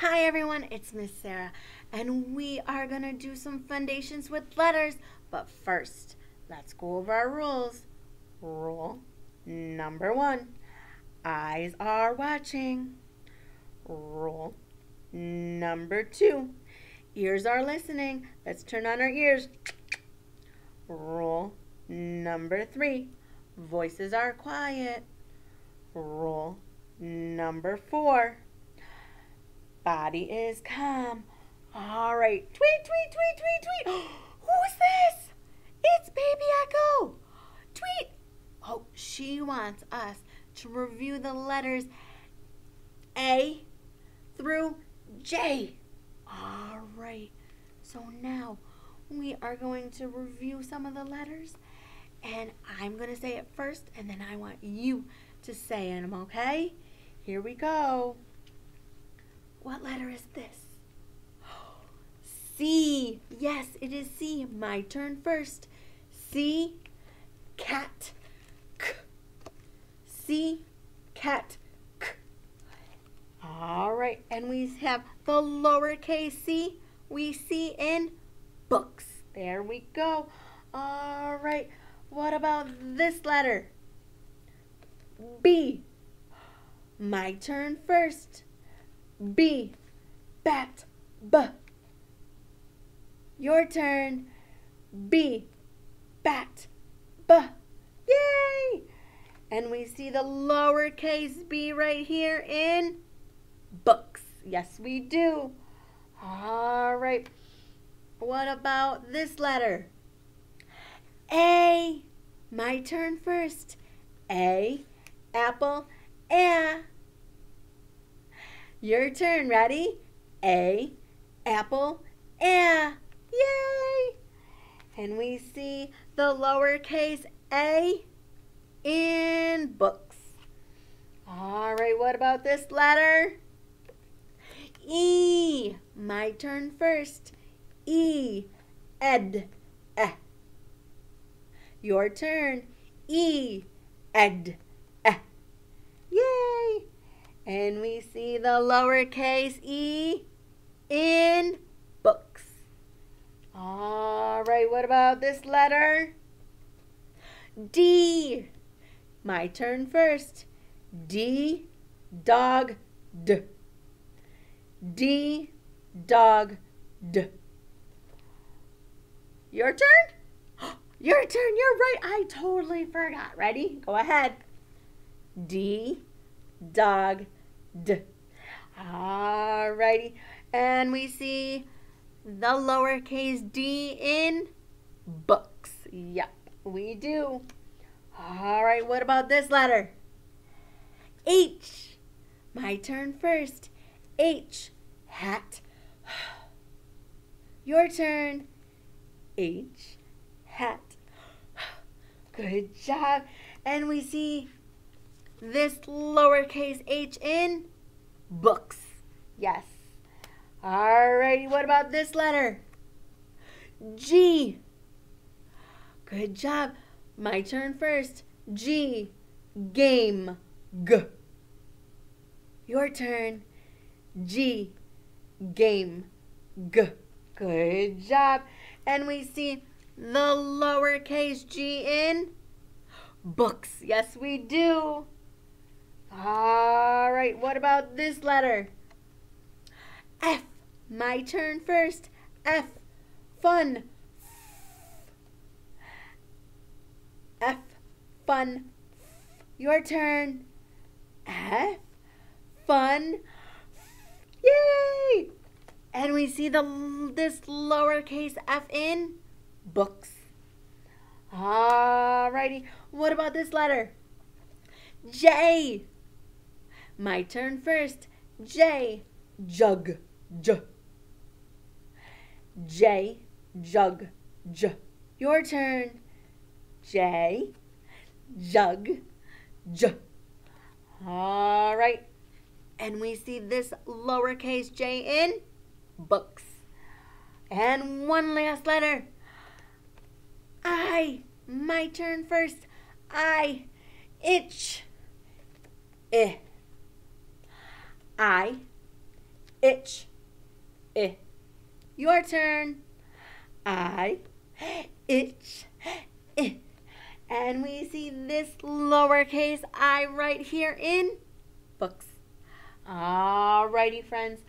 Hi everyone, it's Miss Sara, and we are gonna do some Fundations with letters. But first, let's go over our rules. Rule number one eyes are watching. Rule number two ears are listening. Let's turn on our ears. Rule number three voices are quiet. Rule number four body is calm. All right. Tweet, tweet, tweet, tweet, tweet. Who's this? It's Baby Echo. Tweet. Oh, she wants us to review the letters A through J. All right. So now we are going to review some of the letters. And I'm going to say it first, and then I want you to say them, okay? Here we go. What letter is this? C. Yes, it is C. My turn first. C. Cat. K. C. Cat. K. All right, and we have the lowercase c we see in books. There we go. All right, what about this letter? B. My turn first. B. Bat. B. Your turn. B. Bat. B. Yay! And we see the lowercase b right here in books. Yes, we do. All right. What about this letter? A. My turn first. A. Apple. A. Your turn. Ready? A, apple, A. Yay! And we see the lowercase a in books. All right, what about this letter? E. My turn first. E. Ed. Eh. Your turn. E. Ed. And we see the lowercase e in books. All right, what about this letter? D. My turn first. D, dog, d. D, dog, d. Your turn? Your turn, you're right. I totally forgot. Ready? Go ahead. D, dog, D. Alrighty. And we see the lowercase d in books. Yep, we do. All right, what about this letter? H. My turn first. H. Hat. Your turn. H. Hat. Good job. And we see this lowercase h in books. Yes. Alrighty, what about this letter? G. Good job. My turn first. G. Game. G. Your turn. G. Game. G. Good job. And we see the lowercase g in books. Yes, we do. All right, what about this letter? F. My turn first. F. Fun. F. Fun. Your turn. F. Fun. Yay! And we see the this lowercase f in books. Alrighty. What about this letter? J. My turn first. J. Jug. J. J. Jug. J. Your turn. J. Jug. J. All right. And we see this lowercase j in books. And one last letter. I. My turn first. I. Itch. Eh. I itch. I. Your turn. I itch. I. And we see this lowercase i right here in books. Alrighty, friends.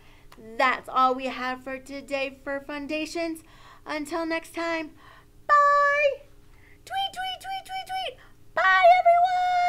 That's all we have for today for Fundations. Until next time, bye! Tweet, tweet, tweet, tweet, tweet! Bye, everyone!